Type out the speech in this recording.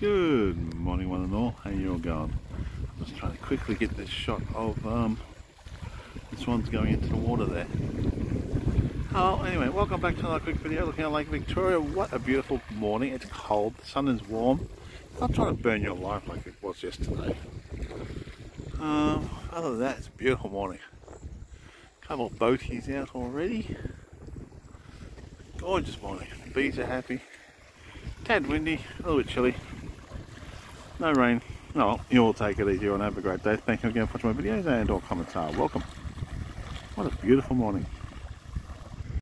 Good morning one and all, how you all going? I'm just trying to quickly get this shot of um, this one's going into the water there. Oh, anyway, welcome back to another quick video looking at Lake Victoria. What a beautiful morning. It's cold, the sun is warm. Not trying to burn your life like it was yesterday. Um, other than that, it's a beautiful morning. Couple of boaties out already. Gorgeous morning. Bees are happy. Tad windy, a little bit chilly. No rain. No, you all take it easy and have a great day. Thank you again for watching my videos and all comments are welcome. What a beautiful morning.